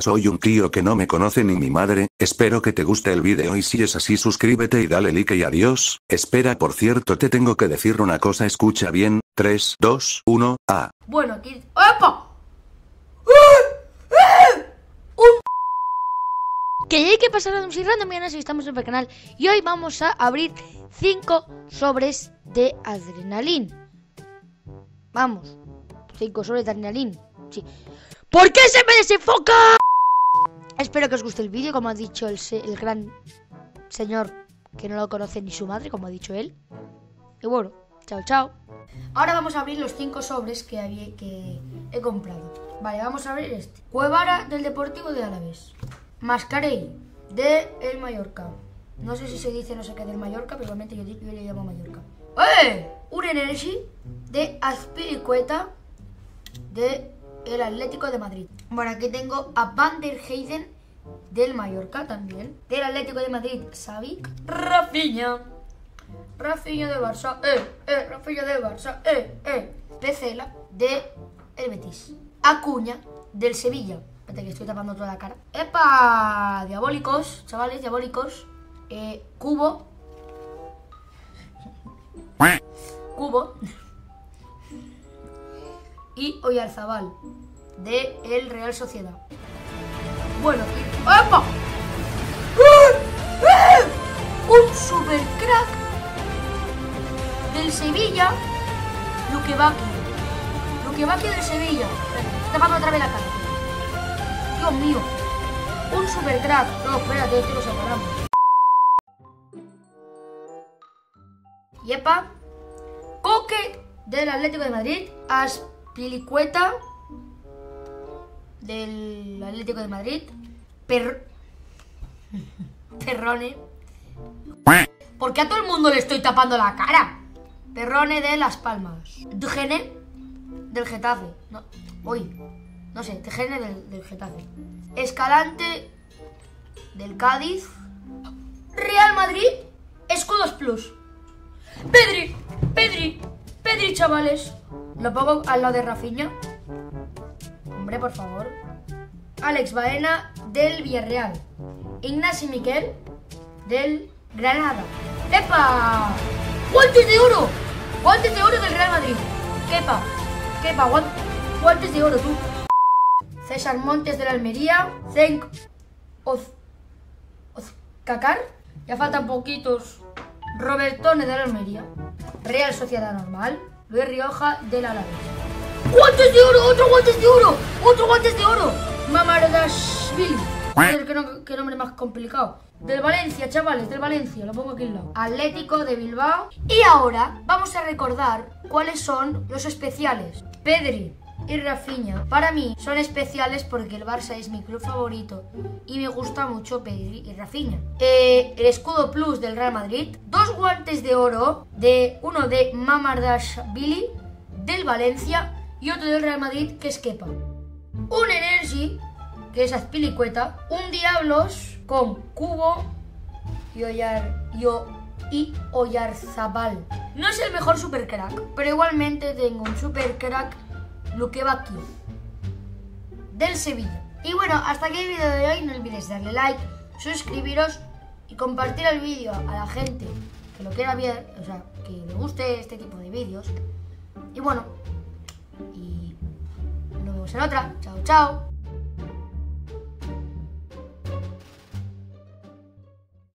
Soy un tío que no me conoce ni mi madre, espero que te guste el vídeo y si es así suscríbete y dale like y adiós. Espera, por cierto te tengo que decir una cosa, escucha bien, 3, 2, 1, A. Bueno, aquí... ¡Opa! Que hay que pasar a un random y si estamos en el canal y hoy vamos a abrir 5 sobres de adrenalina. Vamos, 5 sobres de adrenalina. Sí. ¿Por qué se me desenfoca? Espero que os guste el vídeo, como ha dicho el, gran señor que no lo conoce ni su madre, como ha dicho él. Y bueno, chao, chao. Ahora vamos a abrir los cinco sobres que, he comprado. Vale, vamos a abrir este. Cuevara del Deportivo de Alavés. Mascarey de El Mallorca. No sé si se dice no sé qué del Mallorca, pero igualmente yo, yo le llamo Mallorca. ¡Eh! Un Energy de Azpilicueta de el Atlético de Madrid. Bueno, aquí tengo a Van der Heyden del Mallorca también. Del Atlético de Madrid, Savic. Rafinha. Rafinha de Barça. Eh, eh, Rafinha de Barça. Eh, eh. Pecela de el Betis. Acuña del Sevilla. Espérate que estoy tapando toda la cara. ¡Epa! Diabólicos, chavales, diabólicos. Eh, cubo. Cubo Oyarzabal de el Real Sociedad. Bueno, ¡Epa! Un super crack del Sevilla, Luque Baki del Sevilla. Tapando otra vez la cara. Dios mío. Un super crack. No, espérate, que lo separamos. Yepa. Coque del Atlético de Madrid. As Pilicueta del Atlético de Madrid. Per... Perrone. ¿Por qué a todo el mundo le estoy tapando la cara? Perrone de Las Palmas. Gene del Getafe. No, uy, no sé, Gene del, del Getafe. Escalante del Cádiz. Real Madrid. Escudos Plus. Pedri, Pedri, Pedri, chavales. Lo pongo al lado de Rafinha. Hombre, por favor. Alex Baena del Villarreal. Ignasi Miquel del Granada. ¡Epa! ¡Guantes de oro! ¡Guantes de oro del Real Madrid! ¡Kepa! ¡Kepa! ¡Guantes de oro, tú! César Montes de la Almería. Zenk Oz... Ozcacar. Ya faltan poquitos. Robertone de la Almería. Real Sociedad Normal. Luis Rioja del Alavés. ¡Guantes de oro! ¡Otro guantes de oro! ¡Otro guantes de oro! Mamardashvili. ¿Qué, ¿Qué nombre más complicado? Del Valencia, chavales, del Valencia, lo pongo aquí al lado. Atlético de Bilbao. Y ahora vamos a recordar cuáles son los especiales. Pedri, y Rafinha. Para mí son especiales porque el Barça es mi club favorito y me gusta mucho Pedri y Rafinha. Eh, el escudo plus del Real Madrid, dos guantes de oro, de uno de Billy del Valencia y otro del Real Madrid que es Kepa. Un Energy que es Azpilicueta, un Diablos con Cubo y Oyar, y Oyarzabal. No es el mejor super crack, pero igualmente tengo un super crack lo que va aquí del Sevilla. Y bueno, hasta aquí el vídeo de hoy. No olvidéis darle like, suscribiros y compartir el vídeo a la gente que lo quiera ver, o sea, que le guste este tipo de vídeos. Y bueno, y nos vemos en otra. Chao, chao.